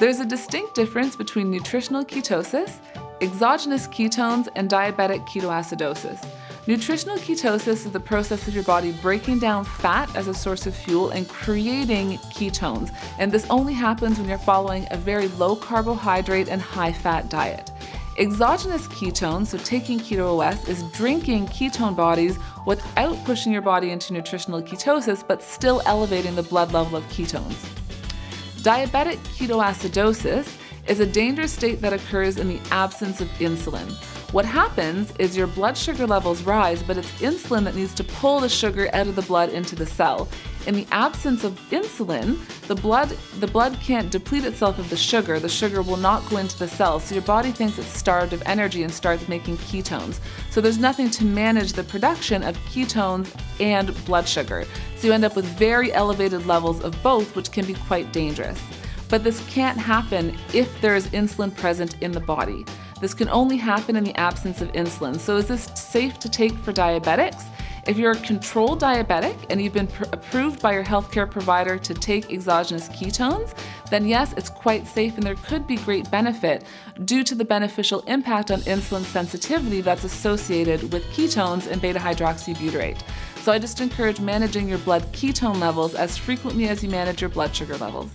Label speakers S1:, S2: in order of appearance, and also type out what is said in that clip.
S1: There's a distinct difference between nutritional ketosis, exogenous ketones, and diabetic ketoacidosis. Nutritional ketosis is the process of your body breaking down fat as a source of fuel and creating ketones. And this only happens when you're following a very low carbohydrate and high fat diet. Exogenous ketones, so taking keto OS, is drinking ketone bodies without pushing your body into nutritional ketosis, but still elevating the blood level of ketones. Diabetic ketoacidosis is a dangerous state that occurs in the absence of insulin. What happens is your blood sugar levels rise, but it's insulin that needs to pull the sugar out of the blood into the cell. In the absence of insulin, the blood the blood can't deplete itself of the sugar. The sugar will not go into the cell. So your body thinks it's starved of energy and starts making ketones. So there's nothing to manage the production of ketones and blood sugar. So you end up with very elevated levels of both, which can be quite dangerous. But this can't happen if there is insulin present in the body. This can only happen in the absence of insulin. So is this safe to take for diabetics? If you're a controlled diabetic and you've been approved by your healthcare provider to take exogenous ketones, then yes, it's quite safe and there could be great benefit due to the beneficial impact on insulin sensitivity that's associated with ketones and beta hydroxybutyrate. So I just encourage managing your blood ketone levels as frequently as you manage your blood sugar levels.